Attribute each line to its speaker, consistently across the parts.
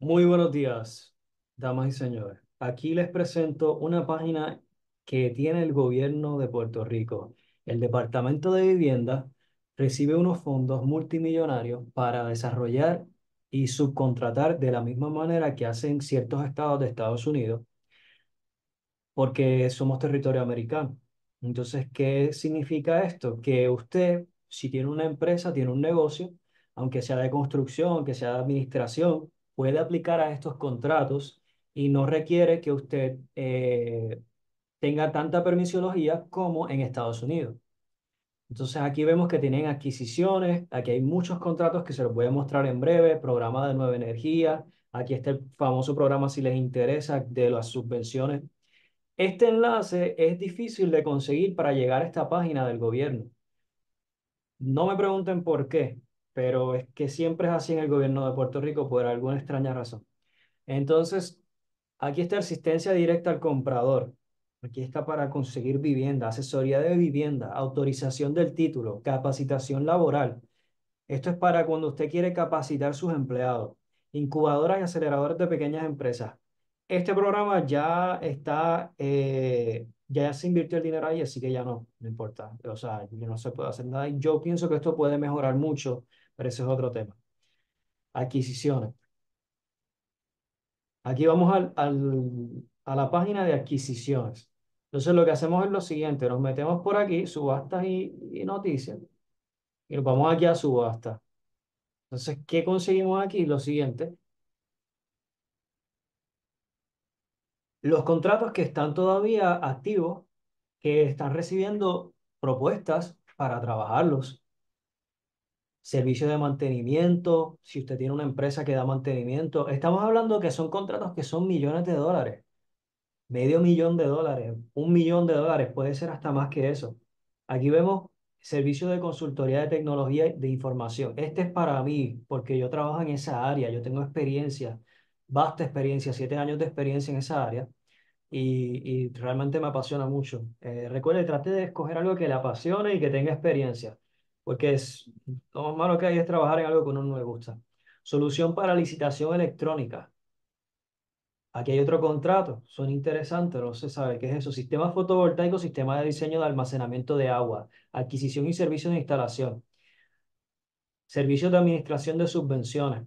Speaker 1: Muy buenos días, damas y señores. Aquí les presento una página que tiene el gobierno de Puerto Rico. El Departamento de Vivienda recibe unos fondos multimillonarios para desarrollar y subcontratar de la misma manera que hacen ciertos estados de Estados Unidos, porque somos territorio americano. Entonces, ¿qué significa esto? Que usted, si tiene una empresa, tiene un negocio, aunque sea de construcción, aunque sea de administración, puede aplicar a estos contratos y no requiere que usted eh, tenga tanta permisología como en Estados Unidos. Entonces aquí vemos que tienen adquisiciones, aquí hay muchos contratos que se los voy a mostrar en breve, programa de nueva energía, aquí está el famoso programa si les interesa de las subvenciones. Este enlace es difícil de conseguir para llegar a esta página del gobierno. No me pregunten por qué, pero es que siempre es así en el gobierno de Puerto Rico por alguna extraña razón. Entonces, aquí está asistencia directa al comprador. Aquí está para conseguir vivienda, asesoría de vivienda, autorización del título, capacitación laboral. Esto es para cuando usted quiere capacitar sus empleados, incubadoras y aceleradores de pequeñas empresas. Este programa ya está, eh, ya se invirtió el dinero ahí, así que ya no, no importa. O sea, no se puede hacer nada. Yo pienso que esto puede mejorar mucho, pero ese es otro tema. Adquisiciones. Aquí vamos al, a la página de adquisiciones. Entonces lo que hacemos es lo siguiente, nos metemos por aquí, subastas y, y noticias, y nos vamos aquí a subasta. Entonces, ¿qué conseguimos aquí? Lo siguiente, los contratos que están todavía activos, que están recibiendo propuestas para trabajarlos. Servicio de mantenimiento, si usted tiene una empresa que da mantenimiento. Estamos hablando que son contratos que son millones de dólares, medio millón de dólares, un millón de dólares, puede ser hasta más que eso. Aquí vemos servicio de consultoría de tecnología de información. Este es para mí, porque yo trabajo en esa área, yo tengo experiencia, vasta experiencia, siete años de experiencia en esa área y, y realmente me apasiona mucho. Eh, recuerde, trate de escoger algo que le apasione y que tenga experiencia, porque es, lo más malo que hay es trabajar en algo que uno no le gusta. Solución para licitación electrónica. Aquí hay otro contrato, son interesantes, no se sabe qué es eso. Sistema fotovoltaico, sistema de diseño de almacenamiento de agua, adquisición y servicios de instalación. Servicios de administración de subvenciones.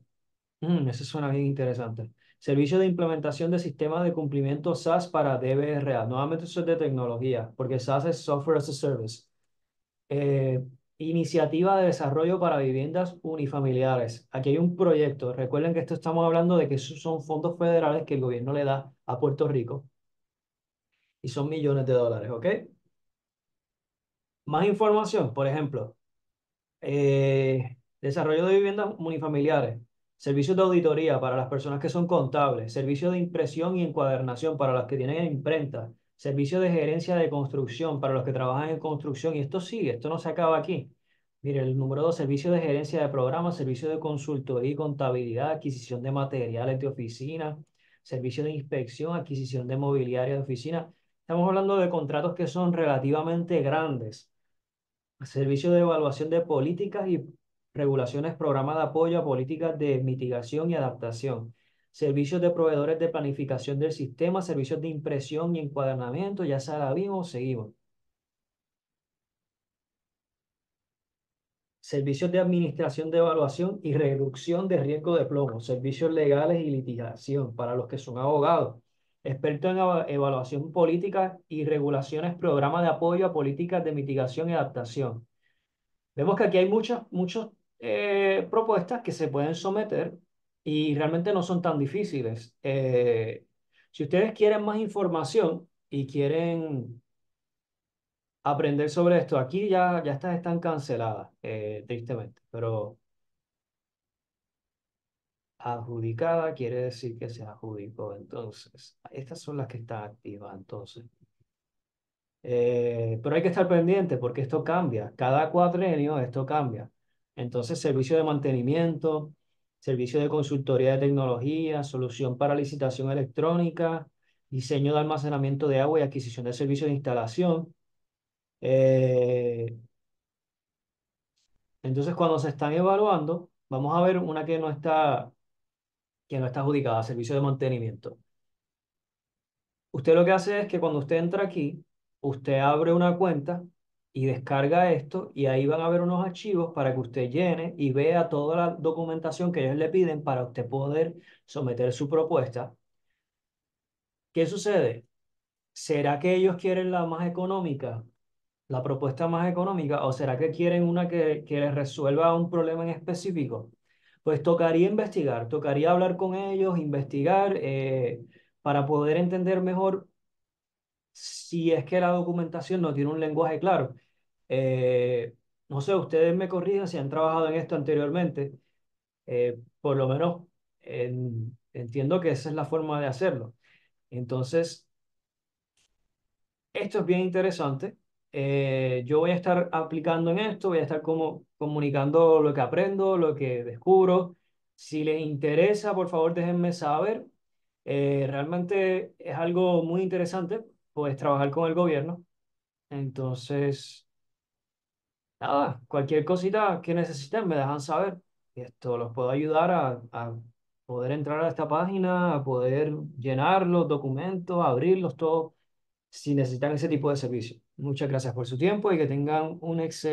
Speaker 1: Mm, eso suena bien interesante. Servicio de implementación de sistemas de cumplimiento SaaS para DBRA. Nuevamente eso es de tecnología, porque SaaS es Software as a Service. Eh, iniciativa de desarrollo para viviendas unifamiliares. Aquí hay un proyecto. Recuerden que esto estamos hablando de que son fondos federales que el gobierno le da a Puerto Rico. Y son millones de dólares, ¿ok? Más información, por ejemplo, eh, desarrollo de viviendas unifamiliares servicios de auditoría para las personas que son contables, servicios de impresión y encuadernación para los que tienen imprenta, servicios de gerencia de construcción para los que trabajan en construcción. Y esto sigue, esto no se acaba aquí. Mire, el número dos, servicios de gerencia de programas, servicios de consultoría y contabilidad, adquisición de materiales de oficina, servicios de inspección, adquisición de mobiliario de oficina. Estamos hablando de contratos que son relativamente grandes. Servicios de evaluación de políticas y regulaciones, programas de apoyo a políticas de mitigación y adaptación, servicios de proveedores de planificación del sistema, servicios de impresión y encuadernamiento, ya se la vimos, seguimos. Servicios de administración de evaluación y reducción de riesgo de plomo, servicios legales y litigación para los que son abogados, expertos en evaluación política y regulaciones, programas de apoyo a políticas de mitigación y adaptación. Vemos que aquí hay muchas, muchos eh, propuestas que se pueden someter y realmente no son tan difíciles. Eh, si ustedes quieren más información y quieren aprender sobre esto, aquí ya, ya estas están canceladas, eh, tristemente, pero adjudicada quiere decir que se adjudicó. Entonces, estas son las que están activas, entonces. pero hay que estar pendiente porque esto cambia. Cada cuatrenio esto cambia. Entonces, servicio de mantenimiento, servicio de consultoría de tecnología, solución para licitación electrónica, diseño de almacenamiento de agua y adquisición de servicios de instalación. Eh, entonces, cuando se están evaluando, vamos a ver una que no está, que no está adjudicada, servicio de mantenimiento. Usted lo que hace es que cuando usted entra aquí, usted abre una cuenta y descarga esto y ahí van a ver unos archivos para que usted llene y vea toda la documentación que ellos le piden para usted poder someter su propuesta. ¿Qué sucede? ¿Será que ellos quieren la más económica, la propuesta más económica, o será que quieren una que, que les resuelva un problema en específico? Pues tocaría investigar, tocaría hablar con ellos, investigar eh, para poder entender mejor si es que la documentación no tiene un lenguaje claro. Eh, no sé, ustedes me corrijan si han trabajado en esto anteriormente. Eh, por lo menos en- entiendo que esa es la forma de hacerlo. Entonces, esto es bien interesante. Eh, yo voy a estar aplicando en esto, voy a estar como comunicando lo que aprendo, lo que descubro. Si les interesa, por favor, déjenme saber. Eh, realmente es algo muy interesante, pues trabajar con el gobierno. Entonces, nada, cualquier cosita que necesiten me dejan saber. Y esto los puedo ayudar a, a poder entrar a esta página, a poder llenar los documentos, abrirlos, todo, si necesitan ese tipo de servicio. Muchas gracias por su tiempo y que tengan un excelente